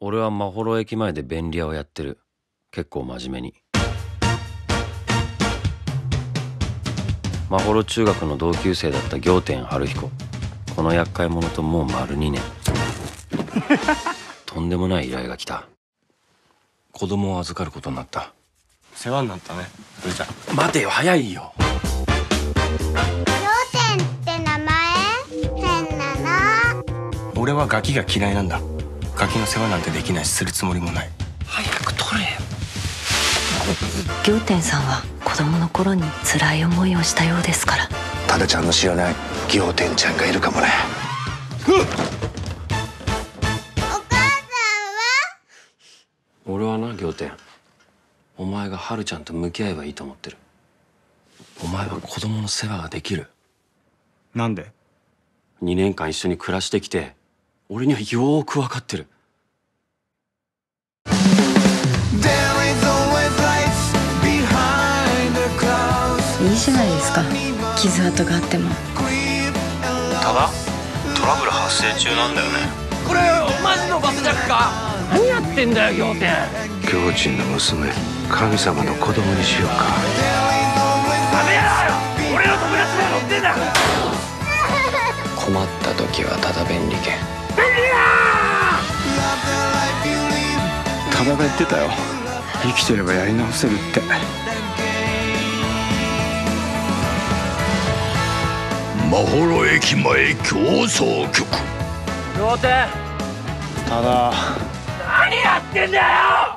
俺はまほろ駅前で便利屋をやってる。結構真面目に。まほろ中学の同級生だった仰天春彦。この厄介者ともう丸2年。とんでもない依頼が来た。子供を預かることになった。世話になったねそれじゃ待てよ早いよ。仰天って名前？変なの俺はガキが嫌いなんだの世話なんてできないしするつもりもない。早く取れ。よ仰天さんは子供の頃に辛い思いをしたようですから。タダちゃんの知らない仰天ちゃんがいるかもね。お母さんは？俺はな仰天。お前が春ちゃんと向き合えばいいと思ってる。お前は子供の世話ができる。なんで？2年間一緒に暮らしてきて俺にはよーく分かってるじゃないですか？傷跡があっても。ただトラブル発生中なんだよね。狂人の娘神様の子供にしようか。困った時はただ便利券タダが言ってたよ。生きてればやり直せるってまほろ駅前競争局。ただ。何やってんだよ